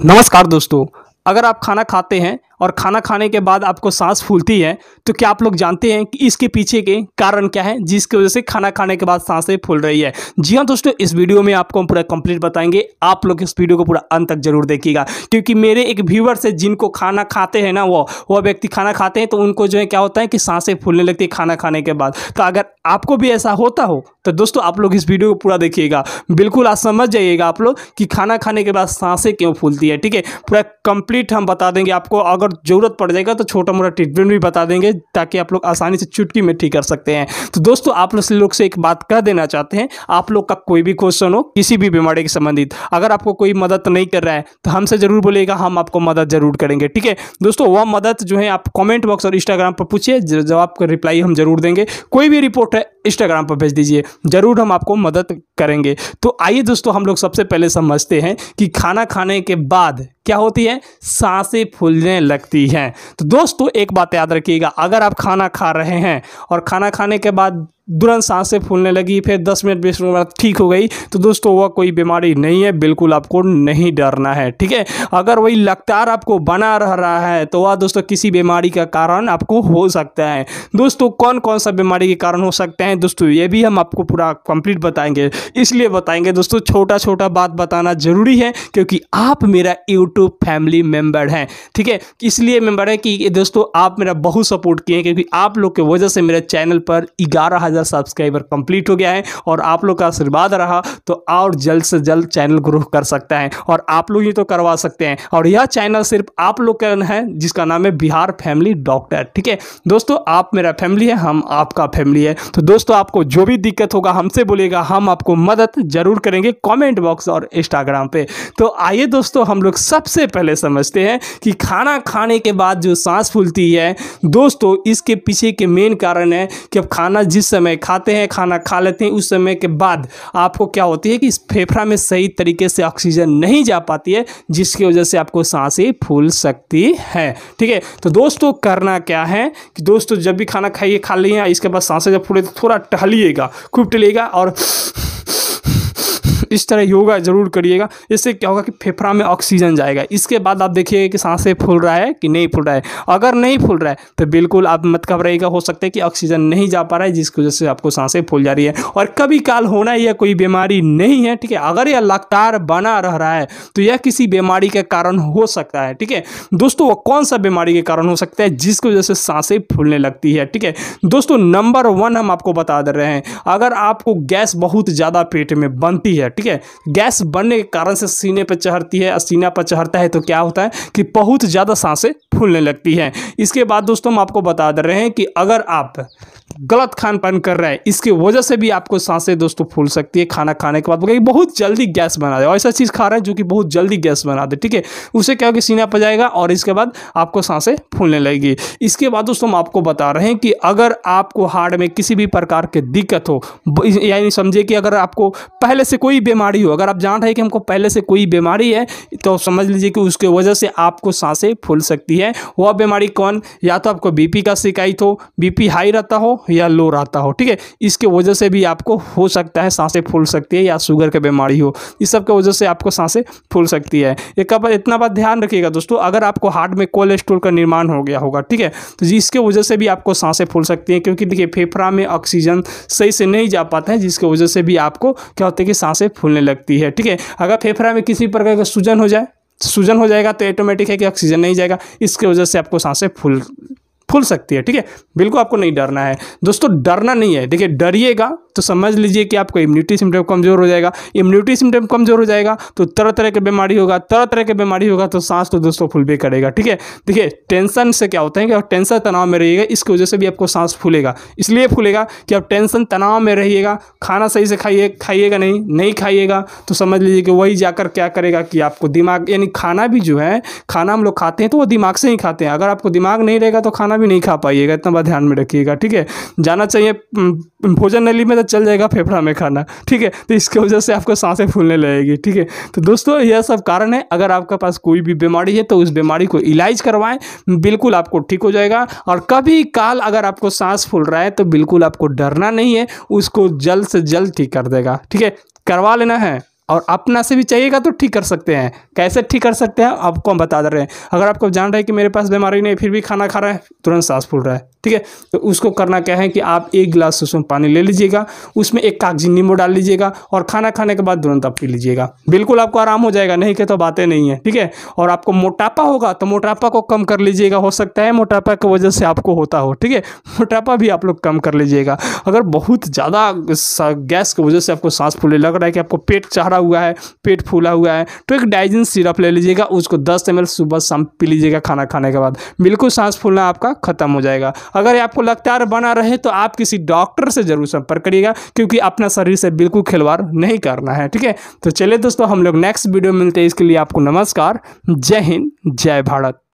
नमस्कार दोस्तों अगर आप खाना खाते हैं और खाना खाने के बाद आपको सांस फूलती है तो क्या आप लोग जानते हैं कि इसके पीछे के कारण क्या है, जिसकी वजह से खाना खाने के बाद साँसें फूल रही है? जी हाँ दोस्तों, इस वीडियो में आपको हम पूरा कंप्लीट बताएँगे। आप लोग इस वीडियो को पूरा अंत तक ज़रूर देखिएगा, क्योंकि मेरे एक व्यूवर्स है, जिनको खाना खाते हैं ना वो वह व्यक्ति खाना खाते हैं तो उनको जो है क्या होता है कि साँसें फूलने लगती है खाना खाने के बाद। तो अगर आपको भी ऐसा होता हो तो दोस्तों आप लोग इस वीडियो को पूरा देखिएगा। बिल्कुल आज समझ जाइएगा आप लोग कि खाना खाने के बाद साँसें क्यों फूलती है, ठीक है? पूरा कंप्लीट हम बता देंगे आपको। अगर ज़रूरत पड़ जाएगा तो छोटा मोटा ट्रीटमेंट भी बता देंगे ताकि आप लोग आसानी से चुटकी में ठीक कर सकते हैं। तो दोस्तों, आप लोग से एक बात कह देना चाहते हैं, आप लोग का कोई भी क्वेश्चन हो, किसी भी बीमारी के संबंधित, अगर आपको कोई मदद नहीं कर रहा है तो हमसे ज़रूर बोलिएगा, हम आपको मदद ज़रूर करेंगे, ठीक है? दोस्तों, वह मदद जो है, आप कॉमेंट बॉक्स और इंस्टाग्राम पर पूछिए जवाब का रिप्लाई हम ज़रूर देंगे। कोई भी रिपोर्ट है इंस्टाग्राम पर भेज दीजिए, ज़रूर हम आपको मदद करेंगे। तो आइए दोस्तों, हम लोग सबसे पहले समझते हैं कि खाना खाने के बाद क्या होती है? साँसें फूलने लगती हैं। तो दोस्तों, एक बात याद रखिएगा, अगर आप खाना खा रहे हैं और खाना खाने के बाद तुरंत साँसें फूलने लगी, फिर दस मिनट बीस मिनट बाद ठीक हो गई। तो दोस्तों, वह कोई बीमारी नहीं है, बिल्कुल आपको नहीं डरना है, ठीक है? अगर वही लगातार आपको बना रह रहा है तो वह दोस्तों किसी बीमारी का कारण आपको हो सकता है। दोस्तों कौन कौन सा बीमारी के कारण हो सकते हैं? दोस्तों, ये भी हम आपको पूरा कंप्लीट बताएँगे। इसलिए बताएँगे दोस्तों छोटा छोटा बात बताना ज़रूरी है, क्योंकि आप मेरा यूट्यूब फैमिली मेंबर हैं, ठीक है? इसलिए मेंबर है कि दोस्तों, आप मेरा बहुत सपोर्ट किए क्योंकि आप लोग की वजह से मेरे चैनल पर ग्यारह हज़ार सब्सक्राइबर कंप्लीट हो गया है और आप लोग का आशीर्वाद रहा तो और जल्द से जल्द चैनल ग्रो कर सकता है और आप लोग ही तो करवा सकते हैं। और यह चैनल सिर्फ़ आप लोग का है, जिसका नाम है बिहार फैमिली डॉक्टर, ठीक है? दोस्तों, आप मेरा फैमिली है, हम आपका फैमिली है। तो दोस्तों, आपको जो भी दिक्कत होगा, हमसे बोलेगा हम आपको मदद ज़रूर करेंगे कॉमेंट बॉक्स और इंस्टाग्राम पे। तो आइए दोस्तों, हम लोग सबसे पहले समझते हैं कि खाना खाने के बाद जो सांस फूलती है, दोस्तों, इसके पीछे के मेन कारण है कि अब खाना जिस समय समय खाते हैं, खाना खा लेते हैं, उस समय के बाद आपको क्या होती है कि इस फेफड़ा में सही तरीके से ऑक्सीजन नहीं जा पाती है, जिसकी वजह से आपको साँसें फूल सकती है। ठीक है तो दोस्तों करना क्या है कि दोस्तों जब भी खाना खाइए, खा लिए इसके बाद साँसें जब फूले तो थोड़ा टहलिएगा, खूब टहलिएगा और इस तरह योगा ज़रूर करिएगा। इससे क्या होगा कि फेफड़ा में ऑक्सीजन जाएगा। इसके बाद आप देखिएगा कि साँसें फूल रहा है कि नहीं फूल रहा है। अगर नहीं फूल रहा है तो बिल्कुल आप मत घबराइएगा। हो सकता है कि ऑक्सीजन नहीं जा पा रहा है, जिसकी वजह से आपको साँसें फूल जा रही है। और कभी काल होना यह कोई बीमारी नहीं है, ठीक है? अगर यह लगातार बना रह रहा है तो यह किसी बीमारी के कारण हो सकता है, ठीक है? दोस्तों, वो कौन सा बीमारी के कारण हो सकता है, जिसकी वजह से साँसें फूलने लगती है, ठीक है? दोस्तों, नंबर वन हम आपको बता दे रहे हैं। अगर आपको गैस बहुत ज़्यादा पेट में बनती है ठीक है? गैस बनने के कारण से सीने पर चढ़ती है, सीना पर चढ़ता है तो क्या होता है कि बहुत ज़्यादा साँसें फूलने लगती हैं। इसके बाद दोस्तों हम आपको बता दे रहे हैं कि अगर आप गलत खान पान कर रहे हैं, इसकी वजह से भी आपको साँसें दोस्तों फूल सकती है खाना खाने के बाद, क्योंकि बहुत जल्दी गैस बना दे। और ऐसा चीज़ खा रहे हैं जो कि बहुत जल्दी गैस बना दे, ठीक है? उसे क्या होगा? सीना पर जाएगा और इसके बाद आपको साँसें फूलने लगेगी। इसके बाद दोस्तों हम आपको बता रहे हैं कि अगर आपको हार्ट में किसी भी प्रकार की दिक्कत हो यानी समझिए कि अगर आपको पहले से कोई बीमारी हो। अगर आप जान रहे कि हमको पहले से कोई बीमारी है तो समझ लीजिए कि उसके वजह से आपको साँसें फूल सकती है। वह बीमारी कौन? या तो आपको बीपी का शिकायत हो, बीपी हाई रहता हो या लो रहता हो, ठीक है? इसके वजह से भी आपको हो सकता है साँसें फूल सकती है या शुगर की बीमारी हो। इस सब वजह से आपको साँसें फूल सकती है। एक बार इतना बात ध्यान रखिएगा दोस्तों, अगर आपको हार्ट में कोलेस्ट्रोल का निर्माण हो गया होगा, ठीक है? तो जिसके वजह से भी आपको साँसें फूल सकती हैं, क्योंकि देखिए, फेफड़ा में ऑक्सीजन सही से नहीं जा पाता है, जिसकी वजह से भी आपको क्या होता है कि साँसें फूलने लगती है, ठीक है? अगर फेफड़ा में किसी प्रकार का सूजन हो जाए, सूजन हो जाएगा तो ऑटोमेटिक है कि ऑक्सीजन नहीं जाएगा। इसके वजह से आपको साँसें फूल फूल सकती है, ठीक है? बिल्कुल आपको नहीं डरना है। दोस्तों, डरना नहीं है। देखिए, डरिएगा तो समझ लीजिए कि आपको इम्यूनिटी सिम्टम कमज़ोर हो जाएगा। इम्यूनिटी सिम्टम कमज़ोर हो जाएगा तो तरह तरह की बीमारी होगा तरह तरह की बीमारी होगा तो सांस तो दोस्तों फूल भी करेगा, ठीक है? देखिए टेंशन से क्या होता है कि आप टेंशन तनाव में रहिएगा, इसकी वजह से भी आपको सांस फूलेगा। इसलिए फूलेगा कि आप टेंशन तनाव में रहिएगा, खाना सही से खाइए, खाइएगा नहीं नहीं खाइएगा तो समझ लीजिए कि वही जाकर क्या करेगा कि आपको दिमाग, यानी खाना भी जो है, खाना हम लोग खाते हैं तो वो दिमाग से ही खाते हैं। अगर आपको दिमाग नहीं रहेगा तो खाना भी नहीं खा पाइएगा, इतना बात ध्यान में रखिएगा, ठीक है? जाना चाहिए भोजन नली में तो चल जाएगा फेफड़ा में खाना। ठीक है? तो इसकी वजह से आपको साँसें फूलने लगेगी, ठीक है? तो दोस्तों, यह सब कारण है। अगर आपके पास कोई भी बीमारी है तो उस बीमारी को इलाज करवाएँ, बिल्कुल आपको ठीक हो जाएगा। और कभी काल अगर आपको सांस फूल रहा है तो बिल्कुल आपको डरना नहीं है, उसको जल्द से जल्द ठीक कर देगा। ठीक है? करवा लेना है। और अपना से भी चाहिएगा तो ठीक कर सकते हैं। कैसे ठीक कर सकते हैं, आपको हम बता दे रहे हैं। अगर आपको जान रहे हैं कि मेरे पास बीमारी नहीं फिर भी खाना खा रहे हैं, तुरंत सांस फूल रहा है, ठीक है? तो उसको करना क्या है कि आप एक गिलास उसमें पानी ले लीजिएगा, उसमें एक कागज़ी नींबू डाल लीजिएगा और खाना खाने के बाद तुरंत आप पी लीजिएगा। बिल्कुल आपको आराम हो जाएगा, नहीं के तो बातें नहीं है, ठीक है? और आपको मोटापा होगा तो मोटापा को कम कर लीजिएगा, हो सकता है मोटापा की वजह से आपको होता हो, ठीक है? मोटापा भी आप लोग कम कर लीजिएगा। अगर बहुत ज़्यादा गैस की वजह से आपको सांस फूलने लग रहा है कि आपको पेट चढ़ा हुआ है, पेट फूला हुआ है तो एक डाइजिन सिरप ले लीजिएगा, उसको दस एम सुबह शाम पी लीजिएगा खाना खाने के बाद। बिल्कुल सांस फूलना आपका खत्म हो जाएगा। अगर आपको लगातार बना रहे तो आप किसी डॉक्टर से ज़रूर संपर्क करिएगा, क्योंकि अपना शरीर से बिल्कुल खिलवाड़ नहीं करना है, ठीक है? तो चलिए दोस्तों, हम लोग नेक्स्ट वीडियो मिलते हैं। इसके लिए आपको नमस्कार। जय हिंद, जय भारत।